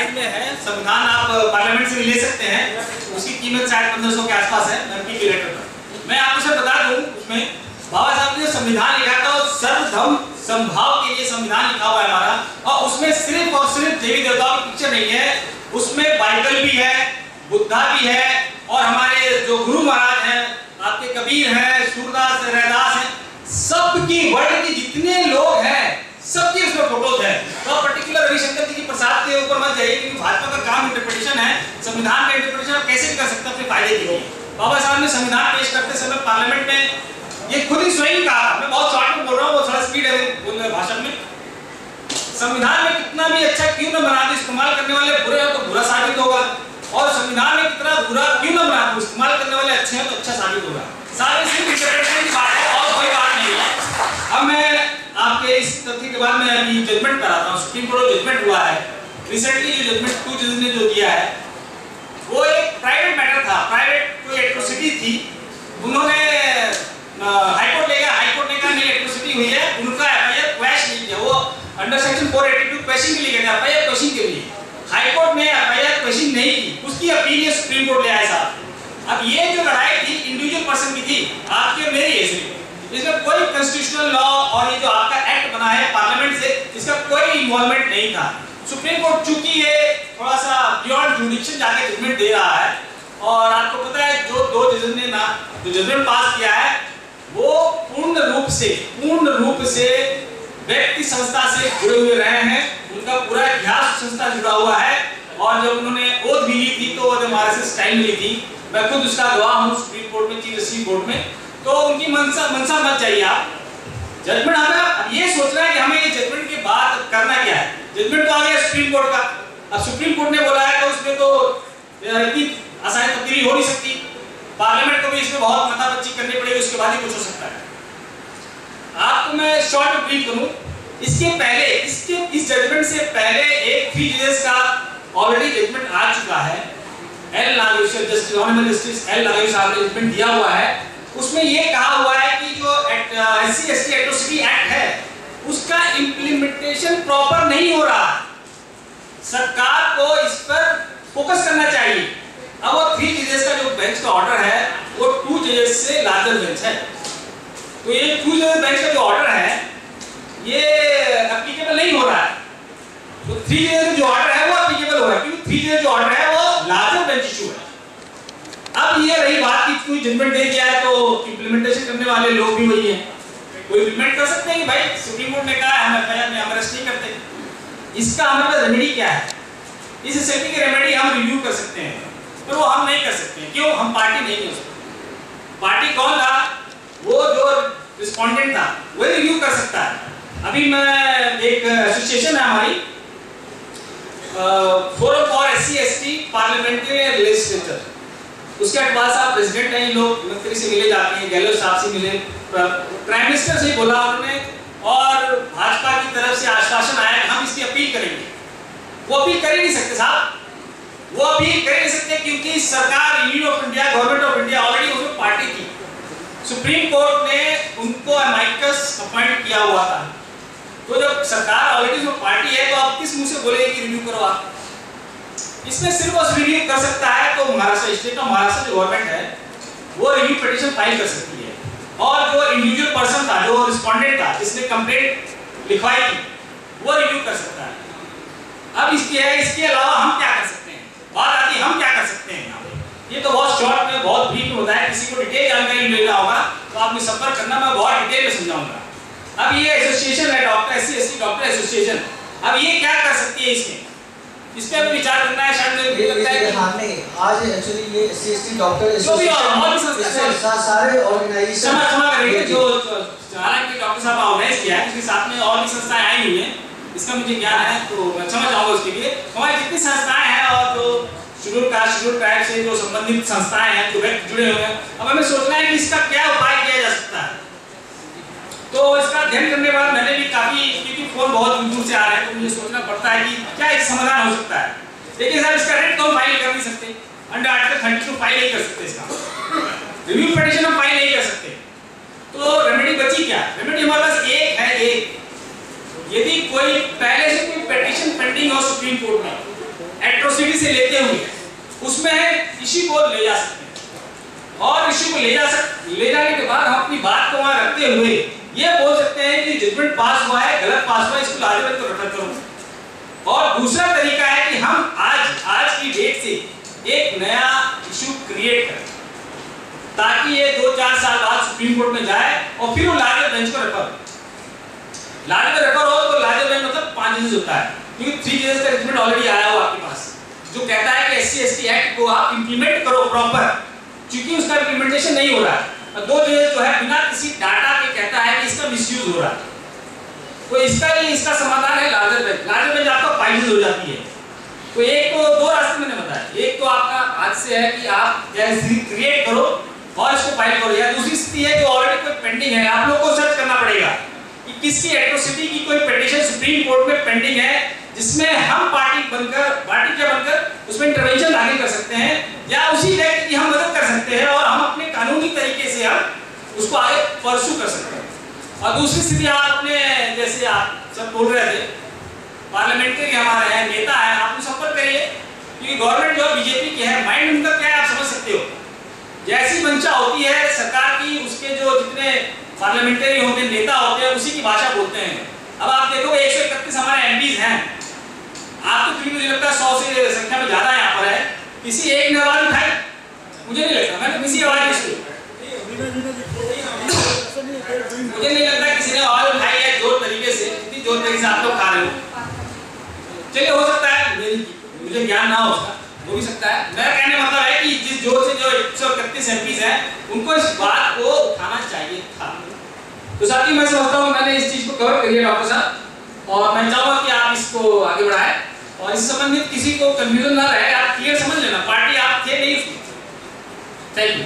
Size में है, संविधान आप पार्लियामेंट से ले सकते हैं। उसकी कीमत शायद पंद्रह सौ के आसपास है नरकी की लेटर पर। मैं आपको सर बता दूँ, उसमें बाबा साहब ने संविधान लिखा था सर्वधर्म संभाव के लिए संविधान लिखा हुआ है हमारा। और उसमें सिर्फ़ और सिर्फ़ देवी देवताओं की पिक्चर नहीं है, उसमें बाइबल भी है, बुद्धा भी है, और हमारे जो गुरु महाराज हैं, आपके कबीर हैं, सूरदास, रैदास हैं, सबकी वर्ल्ड के जितने लोग हैं, सबकी उसमें फ़ोटोज़ है। तो पर्टिकुलर रविशंकर जी की प्रसाद के ऊपर मत जाइए क्योंकि भाजपा का काम इंटरप्रिटेशन है संविधान का इंटरप्रिटेशन आप कैसे कर सकते अपने फ़ायदे के लिए बाबा साहब ने संविधान पेश करते समय पार्लियामेंट में ये खुद ही स्वयं कहा मैं बहुत शॉर्ट में बोल रहा हूँ बहुत थोड़ा स्पीड है बोल रहे भाषण में। संविधान में कितना भी अच्छा क्यों न बना दे, इस्तेमाल करने वाले बुरे हो तो बुरा साबित होगा। और संविधान में कितना बुरा क्यों न बना दो इस्तेमाल करने वाले अच्छे हैं तो अच्छा साबित होगा। सारे सिर्फ़ इंटरप्रिटेशन की बात है और कोई बात नहीं है। अब मैं आपके इस तथ्य के बाद मैं अभी जजमेंट कराता हूँ। सुप्रीम कोर्ट जजमेंट हुआ है। रिसेंटली जो जजमेंट टू जज ने जो दिया है वो एक प्राइवेट मैटर था। प्राइवेट कोई एट्रोसिटी थी, उन्होंने हाईकोर्ट ले गया हाईकोर्ट ने कहा, नहीं एट्रोसिटी हुई है। उनका एफआईआर क्वैश नहीं किया वो अंडर सेक्शन 482 क्वेश्चन के लिए गया था। एफआईआर क्वेश्चन के लिए। हाईकोर्ट ने एफआईआर क्वेश्चन नहीं की। उसकी अपील ये सुप्रीम कोर्ट ले आया साहब। अब ये जो लड़ाई थी इंडिविजुअल पर्सन की थी, आपकी और मेरी है इसमें कोई कॉन्स्टिट्यूशनल लॉ और ये जो आपका एक्ट बना है पार्लियामेंट से, इसका कोई इन्वॉल्वमेंट नहीं था। सुप्रीम कोर्ट चूँकि ये थोड़ा सा बियॉन्ड जुडिक्शन जाके जजमेंट दे रहा है। और आपको पता है, जो दो जजेस ने ना, जो जजमेंट पास किया है, वो पूर्ण रूप से, पूर्ण रूप से व्यक्ति संस्था से जुड़े हुए रहे हैं। उनका पूरा इतिहास संस्था जुड़ा हुआ है। और जब उन्होंने ओथ भी ली थी तो हमारे से टाइम मिली थी, मैं खुद उसका गवाह हूँ सुप्रीम कोर्ट में चीफ जस्टिस कोर्ट में। तो उनकी मनसा मनसा मत चाहिए आप। जजमेंट हमें ये सोचना है कि हमें ये जजमेंट के बाद करना क्या है? जजमेंट तो आ गया सुप्रीम कोर्ट का। अब सुप्रीम कोर्ट ने बोला है तो उसमें तो आसानी तब्दीली हो नहीं सकती। पार्लियामेंट को भी इसमें बहुत मताबच्ची करनी पड़ेगी, उसके बाद ही कुछ हो सकता है। आपको मैं शॉर्ट में ब्रीफ करूँ। इसके पहले, इसके, इस जजमेंट से पहले एक थ्री जजेस का ऑलरेडी जजमेंट आ चुका है। L Nageswara justice honourable justice L Nageswara साहब ने जजमेंट दिया हुआ है। उसमें यह कहा हुआ है कि जो एससी एसटी एट्रोसिटी एक्ट है, उसका इंप्लीमेंटेशन प्रॉपर नहीं हो रहा। सरकार को इस पर फोकस करना चाहिए। अब वो थ्री जजेस का जो बेंच का ऑर्डर है, वो टू जजेस से लार्जर बेंच है। तो ये टू जजेस बेंच का जो ऑर्डर है, ये एप्लीकेबल नहीं हो रहा है। तो थ्री जजेस जो ऑर्डर है, वो एप्लीकेबल हो रहा है, क्योंकि थ्री जजेस जो ऑर्डर है, वो लार्जर बेंच इशू है। अब ये रही बात कि कोई जजमेंट दे दिया है तो इम्प्लीमेंटेशन करने वाले लोग भी वही हैं। कोई इम्प्लीमेंट कर सकते हैं कि भाई सुप्रीम कोर्ट ने कहा है, हम एफआईआर में हम अरेस्ट नहीं करते। इसका हमारे पास रेमेडी क्या है? इस स्थिति की रेमेडी हम रिव्यू कर सकते हैं। पर वो हम नहीं कर सकते। क्यों? हम पार्टी नहीं हो सकते। पार्टी कौन था? वो जो रिस्पोंडेंट था वही रिव्यू कर सकता है। अभी मैं एक एसोसिएशन है हमारी। Forum for S C S T parliamentary legislature उसके अटवाल साहब प्रेसिडेंट हैं लोग। मंत्री से मिले, जाते हैं। गहलोत साहब से मिले। प्राइम मिनिस्टर से बोला उन्होंने और भाजपा की तरफ़ से आश्वासन आया हम इसकी अपील करेंगे। वो अपील कर ही नहीं सकते साहब। वो अपील कर ही नहीं सकते क्योंकि सरकार union of India government of India already उसमें पार्टी थी सुप्रीम कोर्ट ने उनको अपॉइंट किया हुआ था। तो जब सरकार ऑलरेडी उसमें पार्टी है तो आप किस मुँह से बोलेंगे कि रिव्यू करो आप इसमें सिर्फ़ बस रिव्यू कर सकता है तो महाराष्ट्र स्टेट और महाराष्ट्र जो गवर्नमेंट है, वो रिव्यू पिटीशन फ़ाइल कर सकती और जो इंडिविजुअल पर्सन था, जो रिस्पोंडेंट था, जिसने कंप्लेंट लिखवाई थी, वो रिव्यू कर सकता है। अब इसके है, इसके अलावा हम क्या कर सकते हैं? बात आती है, हम क्या कर सकते हैं? ये तो बहुत शॉर्ट में, बहुत ब्रीफ होता है। किसी को डिटेल जानकारी लेना होगा तो आपने संपर्क करना, मैं बहुत डिटेल में समझाऊँगा। अब ये एसोसिएशन है doctor S C doctor association अब ये क्या कर सकती है इसमें? इस पे हमें विचार करना है शायद मुझे लगता है कि हाँ नहीं आज एक्चुअली ये एससी डॉक्टर जो भी और- और संस्था है। सारे ऑर्गेनाइजेशन क्षमा क्षमा करेंगे जो हालाँकि डॉक्टर साहब ऑर्गेनाइज किया है उसके साथ में और भी संस्थाएँ आई हुई हैं इसका मुझे ज्ञान है तो मैं क्षमा चाहूँगा उसके लिए हमारी जितनी संस्थाएँ हैं और जो शेड्यूल कास्ट शेड्यूल ट्राइब से जो संबंधित संस्थाएँ हैं जो व्यक्ति जुड़े हुए हैं अब हमें सोचना है कि इसका क्या उपाय किया जा सकता है तो इसका अध्ययन करने बाद मैंने भी काफ़ी क्योंकि फ़ोन बहुत दूर से आ रहे हैं तो मुझे सोचना पड़ता है कि क्या एक समाधान हो सकता है। देखिए सर, इसका रेट तो हम फ़ाइल कर नहीं सकते। Under article thirty two file नहीं कर सकते इसका। रिव्यू पिटिशन हम फ़ाइल नहीं कर सकते। तो रेमेडी बची क्या? रेमेडी हमारे पास एक है, एक। यदि कोई पहले से कोई पिटिशन पेंडिंग हो सुप्रीम कोर्ट में एट्रोसिटी से लेते हुए, उसमें इश्यू को ले जा सकते हैं। और इश्यू को ले जा सक, ले जाने के बाद हम अपनी बात को वहाँ रखते हुए ये बोल सकते हैं कि जजमेंट पास हुआ है, गलत पास हुआ है, इसको लाजमत को रेफर करो। और दूसरा तरीका है कि हम आज आज की डेट से एक नया इशू क्रिएट करें, ताकि ये दो चार साल बाद सुप्रीम कोर्ट में जाए और फिर वो लाजर बेंच को रेफर लाजर रेफर हो तो लाजर बेंच मतलब पाँच जजेस होता है, क्योंकि थ्री जजेस का जजमेंट ऑलरेडी आया हो आपके पास, जो कहता है कि एससी एसटी एक्ट को आप इंप्लीमेंट करो प्रॉपर क्योंकि उसका इंप्लीमेंटेशन नहीं हो रहा है। दो जजेस जो है बिना किसी डाटा रहा है तो इसका ही इसका समाधान है लार्जर बेंच। लार्जर बेंच आपका फ़ाइल हो जाती है। तो एक तो दो रास्ते मैंने बताया एक तो आपका आज से है कि आप क्रिएट करो और इसको फ़ाइल करो। या दूसरी स्थिति है जो ऑलरेडी कोई पेंडिंग है। आप लोग को सर्च करना पड़ेगा कि किसकी एट्रोसिटी की कोई पिटीशन सुप्रीम कोर्ट में पेंडिंग है, जिसमें हम पार्टी बनकर पार्टी क्या बनकर, उसमें इंटरवेंशन दाखिल कर सकते हैं या उसी व्यक्ति की हम मदद कर सकते हैं और हम अपने कानूनी तरीके से हम उसको आगे परसू कर सकते हैं। और दूसरी स्थिति आप अपने जैसे आप सब बोल रहे थे, पार्लियामेंट्री हमारे हैं, नेता है, आप उनको संपर्क करिए क्योंकि गवर्नमेंट जो बीजेपी की है, माइंड उनका क्या है, आप समझ सकते हो। जैसी मंशा होती है, सरकार की उसके जो जितने पार्लियामेंट्री होते हैं, नेता होते हैं, उसी की भाषा बोलते हैं। अब आप देखो, एक सौ इकतीस हमारे एमपीज हैं। आप तो मुझे लगता है सौ से संख्या में ज़्यादा यहाँ पर है। किसी एक ने आवाज़ उठाई? मुझे नहीं लगता। मैंने किसी आवाज़ नहीं मुझे नहीं लगता किसी ने आवाज़ उठाई है ज़ोर तरीके से, इतनी ज़ोर तरीके से आप लोग खा रहे हो। चलिए, हो सकता है मेरी, मुझे ज्ञान ना हो उसका, हो भी सकता है। मेरा कहने मतलब है कि जिस ज़ोर से जो एक सौ इकतीस एमपीज हैं, उनको इस बात को उठाना चाहिए था। तो साथी मैं समझता हूँ मैंने इस चीज़ को कवर करिए डॉक्टर साहब, और मैं चाहूँगा कि आप इसको आगे बढ़ाएँ, और इस संबंधित किसी को कंफ्यूजन ना रहे। आप क्लियर समझ लेना, पार्टी आप थे नहीं थैंक यू